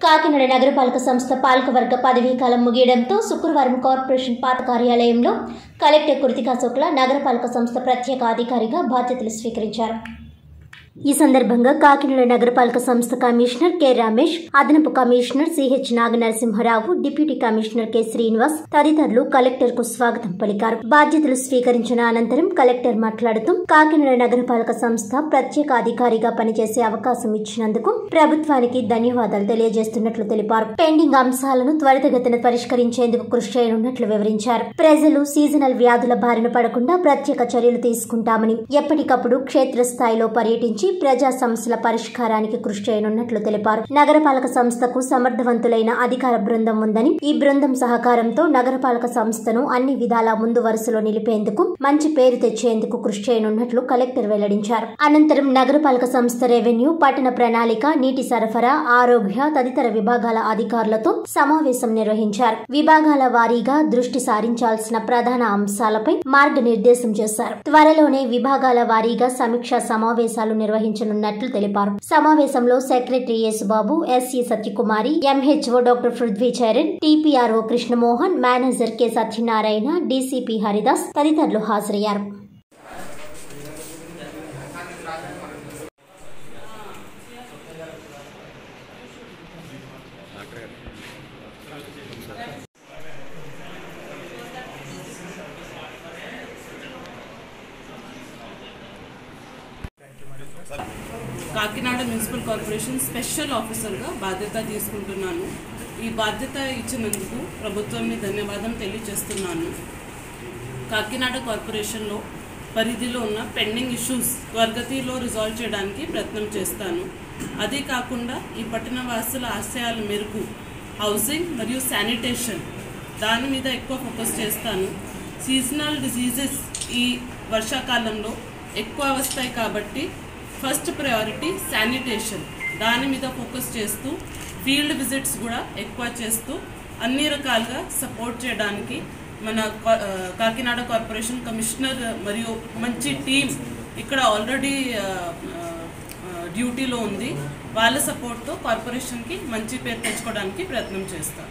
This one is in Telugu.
కాకినాడ నగరపాలక సంస్థ పాలకవర్గ పదవీ కాలం ముగియడంతో శుక్రవారం కార్పొరేషన్ పాత కార్యాలయంలో కలెక్టర్ కృతికా శుక్ల నగరపాలక సంస్థ ప్రత్యేక అధికారిగా బాధ్యతలు స్వీకరించారు. ఈ సందర్భంగా కాకినాడ నగరపాలక సంస్థ కమిషనర్ కె రమేష్ అదనపు commissioner CH Naganarasimharao deputy commissioner K Srinivas తదితరులు కలెక్టర్కు స్వాగతం పలికారు. బాధ్యతలు స్వీకరించిన అనంతరం కలెక్టర్ మాట్లాడుతూ కాకినాడ నగరపాలక సంస్థ ప్రత్యేక అధికారిగా పనిచేసే అవకాశం ఇచ్చినందుకు ప్రభుత్వానికి ధన్యవాదాలు తెలియజేస్తున్నట్లు తెలిపారు. పెండింగ్ అంశాలను త్వరితగతిన పరిష్కరించేందుకు కృషి చేయనున్నట్లు వివరించారు. ప్రజలు సీజనల్ వ్యాధుల బారిన పడకుండా ప్రత్యేక చర్యలు తీసుకుంటామని ఎప్పటికప్పుడు క్షేత్రస్థాయిలో పర్యటించి ప్రజా సమస్యల పరిష్కారానికి కృషి చేయనున్నట్లు తెలిపారు. నగరపాలక సంస్థకు సమర్థవంతులైన అధికార బృందం ఉందని ఈ బృందం సహకారంతో నగరపాలక సంస్థను అన్ని విధాలా ముందు వరుసలో నిలిపేందుకు మంచి పేరు తెచ్చేందుకు కృషి చేయనున్నట్లు కలెక్టర్ వెల్లడించారు. అనంతరం నగరపాలక సంస్థ రెవెన్యూ పట్టణ ప్రణాళిక నీటి సరఫరా ఆరోగ్య తదితర విభాగాల అధికారులతో సమావేశం నిర్వహించారు. విభాగాల వారీగా దృష్టి సారించాల్సిన ప్రధాన అంశాలపై మార్గనిర్దేశం చేశారు. త్వరలోనే విభాగాల వారీగా సమీక్షా సమావేశాలు నిర్వహించనున్నట్లు తెలిపారు. సమావేశంలో secretary Yesubabu SC Satyakumari MHO doctor Prithvi Charan TPRO Krishnamohan manager K Satyanarayana DCP Haridas తదితరులు హాజరయ్యారు. కాకినాడ మున్సిపల్ కార్పొరేషన్ స్పెషల్ ఆఫీసర్గా బాధ్యత తీసుకుంటున్నాను. ఈ బాధ్యత ఇచ్చినందుకు ప్రభుత్వాన్ని ధన్యవాదం తెలియజేస్తున్నాను. కాకినాడ కార్పొరేషన్లో పరిధిలో ఉన్న పెండింగ్ ఇష్యూస్ త్వరగతిలో రిజాల్వ్ చేయడానికి ప్రయత్నం చేస్తాను. అదే కాకుండా ఈ పట్టణ వాసుల ఆశయాల మేరకు హౌసింగ్ మరియు శానిటేషన్ దాని మీద ఎక్కువ ఫోకస్ చేస్తాను. సీజనల్ డిసీజెస్ ఈ వర్షాకాలంలో ఎక్కువ వస్తాయి కాబట్టి ఫస్ట్ ప్రయారిటీ శానిటేషన్ దాని మీద ఫోకస్ చేస్తూ ఫీల్డ్ విజిట్స్ కూడా ఎక్కువ చేస్తూ అన్ని రకాలుగా సపోర్ట్ చేయడానికి మన కా- కాకినాడ కార్పొరేషన్ కమిషనర్ మరియు మంచి టీం ఇక్కడ ఆల్రెడీ డ్యూటీలో ఉంది. వాళ్ళ సపోర్ట్తో కార్పొరేషన్కి మంచి పేరు తెచ్చుకోవడానికి ప్రయత్నం చేస్తాం